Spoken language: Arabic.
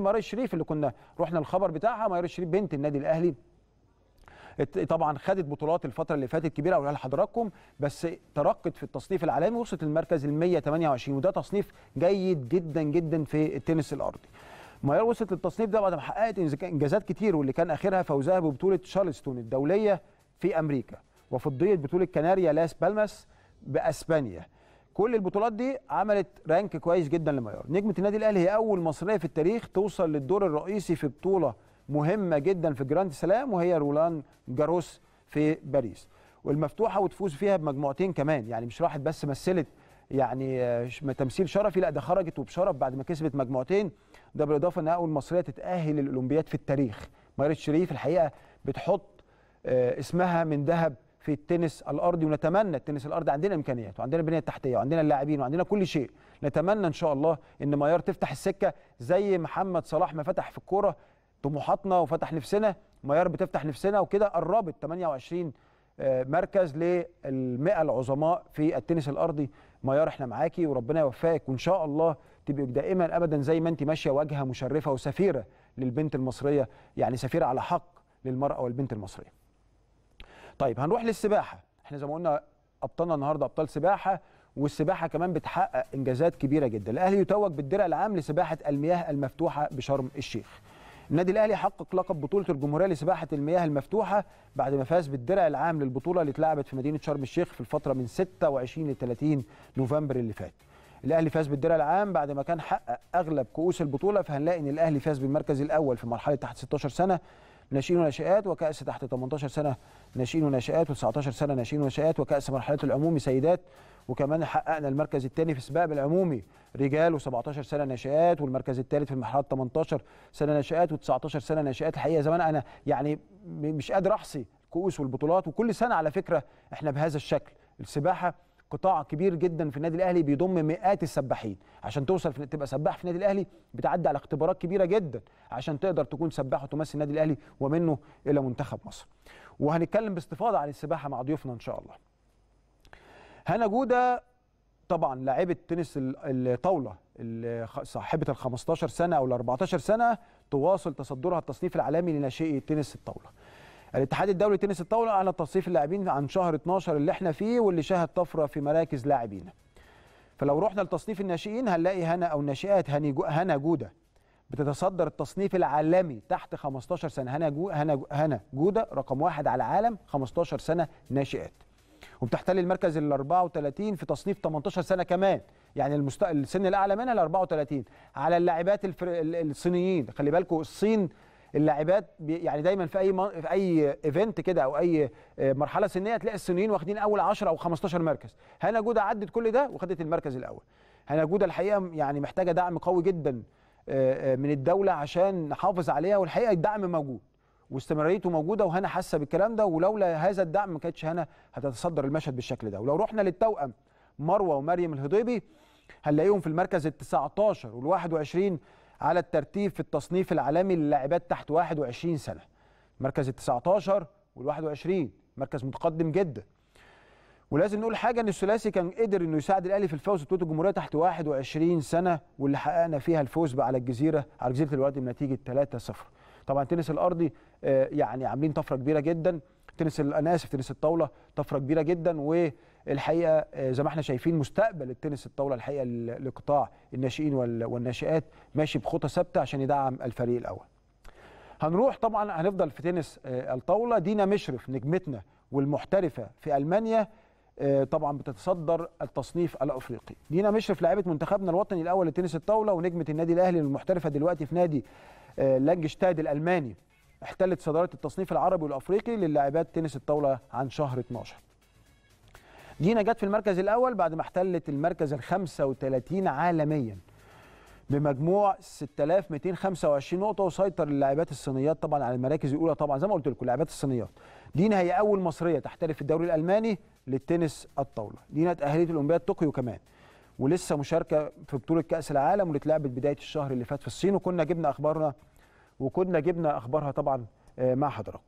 ميار الشريف اللي كنا رحنا الخبر بتاعها ميار الشريف بنت النادي الأهلي. طبعا خدت بطولات الفترة اللي فاتت كبيرة هقولها لحضراتكم بس ترقت في التصنيف العالمي وصلت للمركز ال 128 وده تصنيف جيد جدا جدا في التنس الأرضي. ميار وصلت للتصنيف ده بعد ما حققت إنجازات كتير واللي كان آخرها فوزها ببطولة شارلستون الدولية في أمريكا. وفضيه بطولة كناريا لاس بالماس بأسبانيا. كل البطولات دي عملت rank كويس جدا لميار. نجمة النادي الأهلي هي أول مصرية في التاريخ توصل للدور الرئيسي في بطولة مهمة جدا في Grand Slam وهي رولان جاروس في باريس. والمفتوحة وتفوز فيها بمجموعتين كمان يعني مش راحت بس مثلت يعني آه، تمثيل شرفي لا ده خرجت وبشرف بعد ما كسبت مجموعتين. ده بالإضافة إنها أول مصرية تتأهل للأولمبياد في التاريخ. ميار الشريف الحقيقة بتحط آه، اسمها من ذهب في التنس الأرضي ونتمنى التنس الأرضي عندنا إمكانيات وعندنا البنية التحتية وعندنا اللاعبين وعندنا كل شيء. نتمنى إن شاء الله إن ميار تفتح السكة زي محمد صلاح ما فتح في الكورة طموحاتنا وفتح نفسنا. ميار بتفتح نفسنا وكده قربت 28 آه، مركز للمئة العظماء في التنس الأرضي. ميار إحنا معاكي وربنا يوفقك وإن شاء الله تبقي دائما ابدا زي ما انت ماشية واجهه مشرفة وسفيرة للبنت المصرية يعني سفيرة على حق للمرأة والبنت المصرية. طيب هنروح للسباحة. إحنا زي ما قلنا ابطالنا النهارده أبطال سباحة والسباحة كمان بتحقق إنجازات كبيرة جدا. الأهلي يتوج بالدرع العام لسباحة المياه المفتوحة بشرم الشيخ. النادي الأهلي حقق لقب بطولة الجمهورية لسباحة المياه المفتوحة بعد ما فاز بالدرع العام للبطولة اللي اتلعبت في مدينة شرم الشيخ في الفترة من 26 ل 30 نوفمبر اللي فات. الأهلي فاز بالدرع العام بعد ما كان حقق أغلب كؤوس البطولة فهنلاقي إن الأهلي فاز بالمركز الأول في مرحلة تحت 16 سنة. ناشئين وناشئات وكأس تحت 18 سنة ناشئين وناشئات و19 سنة ناشئين وناشئات وكأس مرحلة العمومي سيدات. وكمان حققنا المركز الثاني في سباق بالعمومي رجال و17 سنة ناشئات والمركز الثالث في المرحلة 18 سنة ناشئات و19 سنة ناشئات. الحقيقة زمان أنا يعني مش قادر أحصي الكؤوس والبطولات. وكل سنة على فكرة إحنا بهذا الشكل. السباحة قطاع كبير جدا في النادي الأهلي بيضم مئات السباحين. عشان توصل في تبقى سباح في النادي الأهلي بتعدي على اختبارات كبيرة جدا عشان تقدر تكون سباح وتمثل النادي الأهلي ومنه إلى منتخب مصر. وهنتكلم باستفاضة عن السباحة مع ضيوفنا إن شاء الله. هنا جودة طبعا لاعبه تنس ال- الطاولة صاحبة ال 15 سنة أو ال 14 سنة تواصل تصدرها التصنيف العالمي لناشئي تنس الطاولة. الاتحاد الدولي لتنس الطاولة اعلن تصنيف اللاعبين عن شهر 12 اللي إحنا فيه واللي شهد طفرة في مراكز لاعبين. فلو رحنا لتصنيف الناشئين هنلاقي هنا أو ناشئات هني جو- هنا جودة. بتتصدر التصنيف العالمي تحت 15 سنة. هنا جو هنا جو- هنا جودة رقم واحد على العالم 15 سنة ناشئات. وبتحتل المركز ال 34 في تصنيف 18 سنة كمان. يعني المست... السن الأعلى منها ال 34 على اللاعبات الفر... ال- الصينيين خلي بالكم الصين اللاعبات. يعني دايما في أي. في أي event كده أو أي آه، مرحلة سنية تلاقي الصينيين واخدين أول 10 أو 15 مركز هنا جودة عدت كل ده وخدت المركز الأول هنا جودة الحقيقة يعني محتاجة دعم قوي جدا آه، آه، من الدولة عشان نحافظ عليها والحقيقة الدعم موجود واستمراريته موجودة وهنا حاسة بالكلام ده ولولا هذا الدعم ما كانتش هنا هتتصدر المشهد بالشكل ده ولو رحنا للتوأم مروة ومريم الهضيبي هنلاقيهم في المركز ال 19 وال 21 على الترتيب في التصنيف العالمي للاعبات تحت 21 سنة. مركز ال 19 وال 21 مركز متقدم جدا. ولازم نقول حاجة إن الثلاثي كان قدر إنه يساعد الأهلي في الفوز ببطوله الجمهورية تحت 21 سنة واللي حققنا فيها الفوز على الجزيرة على جزيرة الوادي بنتيجة 3-0 طبعا التنس الأرضي آه، يعني عاملين طفرة كبيرة جدا. تنس أنا آسف تنس الطاولة طفرة كبيرة جدا والحقيقة آه، زي ما إحنا شايفين مستقبل التنس الطاولة الحقيقة لقطاع الناشئين وال- والناشئات ماشي بخطى ثابتة عشان يدعم الفريق الأول. هنروح طبعا هنفضل في تنس آه، الطاولة. دينا مشرف نجمتنا والمحترفة في ألمانيا آه، طبعا بتتصدر التصنيف الأفريقي. دينا مشرف لاعبة منتخبنا الوطني الأول لتنس الطاولة ونجمة النادي الأهلي المحترفة دلوقتي في نادي لانجشتاد الألماني. احتلت صدارة التصنيف العربي والأفريقي للاعبات تنس الطاولة عن شهر 12 دينا جت في المركز الأول بعد ما احتلت المركز ال 35 عالميا بمجموع 6225 نقطة وسيطر اللاعبات الصينيات طبعا على المراكز الأولى طبعا زي ما قلت لكم اللاعبات الصينيات. دينا هي أول مصرية تحترف في الدوري الألماني للتنس الطاولة. دينا اتأهلت الاولمبياد طوكيو كمان ولسه مشاركة في بطولة كأس العالم واللي اتلعبت بداية الشهر اللي فات في الصين وكنا جبنا أخبارنا وكنا جبنا أخبارها طبعا آه، مع حضراتكم.